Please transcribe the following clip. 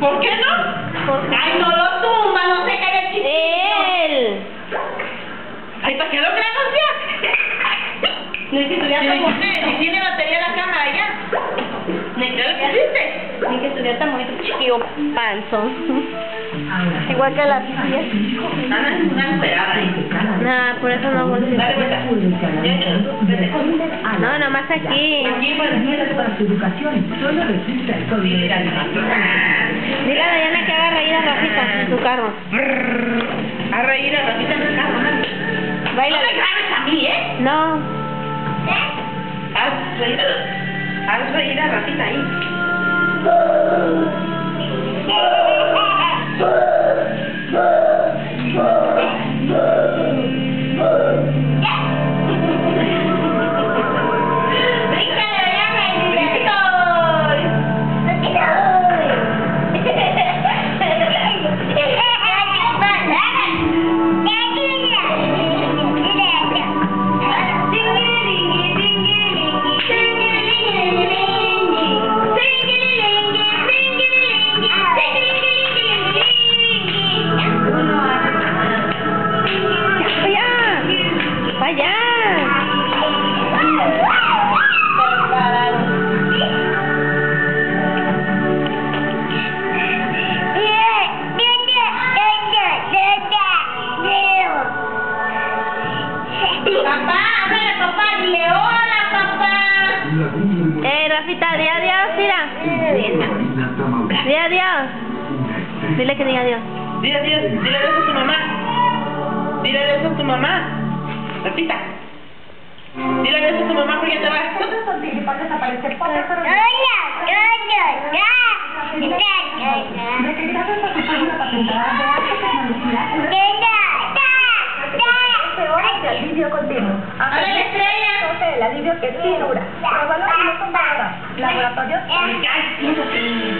¿Por qué no? Ay, no lo tumba, no se cae el chiquillo. Él. Ay, ¿para qué lo anuncia? Ni que estuviera tan Si tiene, tiene batería la cámara ya. ¿Ni qué le pusiste? Ni que estuviera tan bonito. Chiquillo panzón. Igual que la tía. Ana es una esperada. Nah, por eso no volví. Dale vuelta. No, nomás aquí. Aquí, para Para su educación, solo registra el código de Dile a Diana que haga reír a Rafita en su carro. A reír a Rafita en el carro, ¿no? No Baila. me grabes a mí, ¿eh? No. Haz reír, haz reír a Rafita ahí. Papá, ábrele, papá, dile hola, papá. Eh, Rafita, di adiós, mira. Di adiós. Dile que diga adiós. Dile adiós, dile adiós a tu mamá. Dile adiós a tu mamá. Rafita. Dile adiós a tu mamá porque ya te vas. Alivio continuo. ¡Hola, la estrella! El alivio que sí dura. Pruébalo y lo comprobarás. Laboratorio. Ay, siéntate. Yeah.